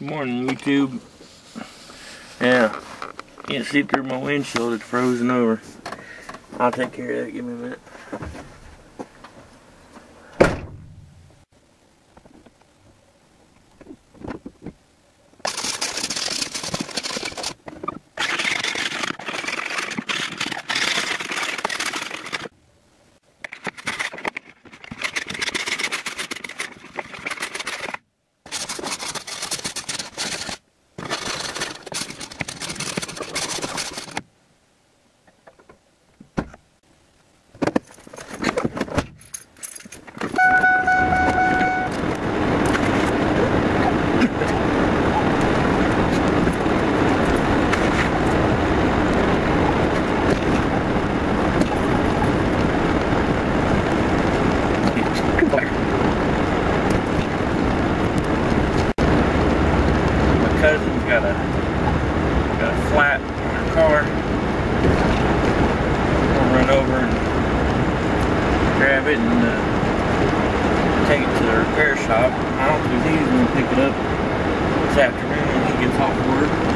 Good morning, YouTube. Yeah, can't see through my windshield, it's frozen over. I'll take care of that, give me a minute. forward.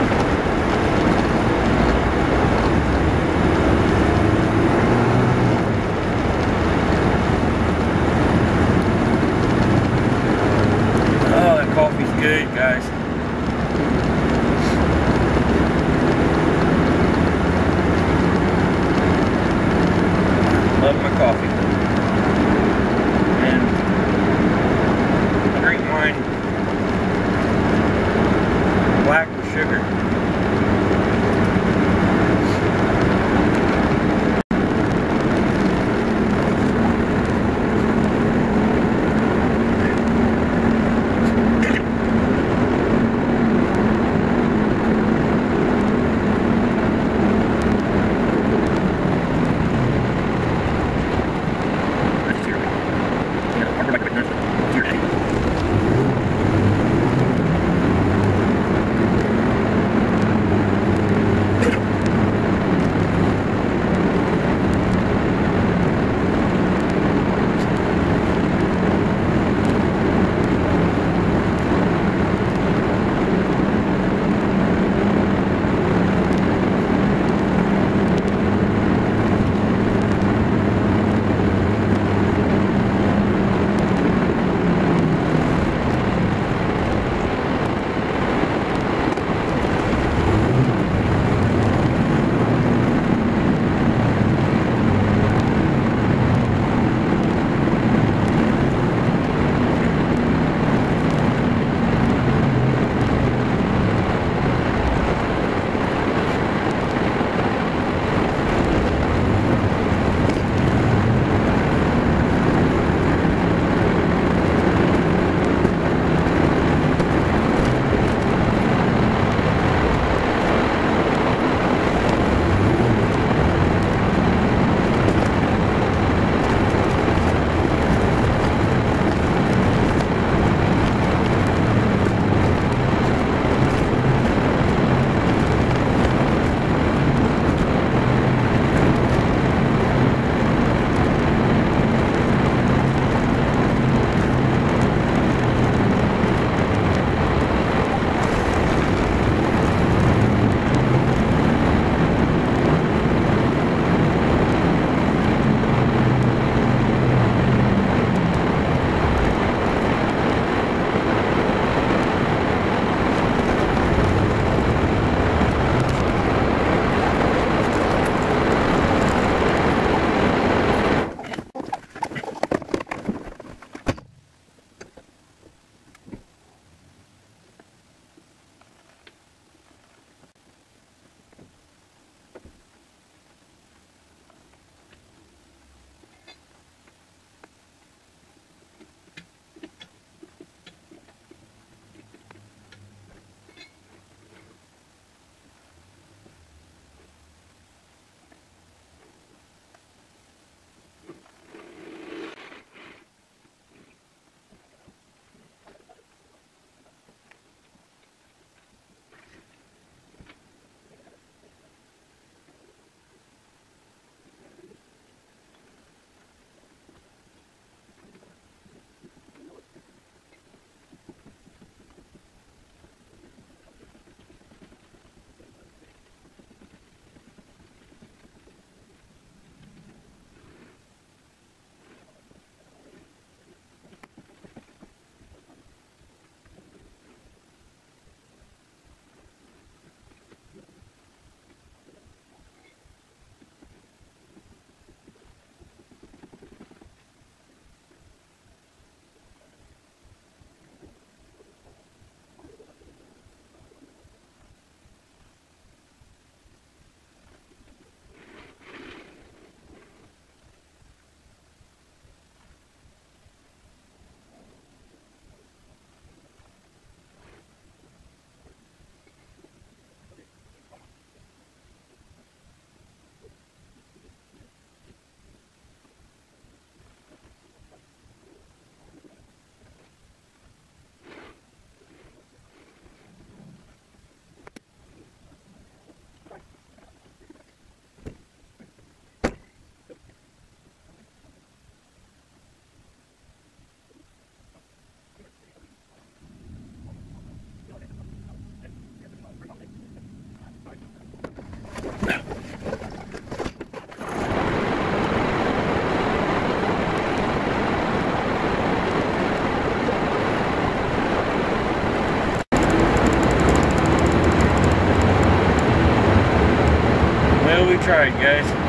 Tried, guys.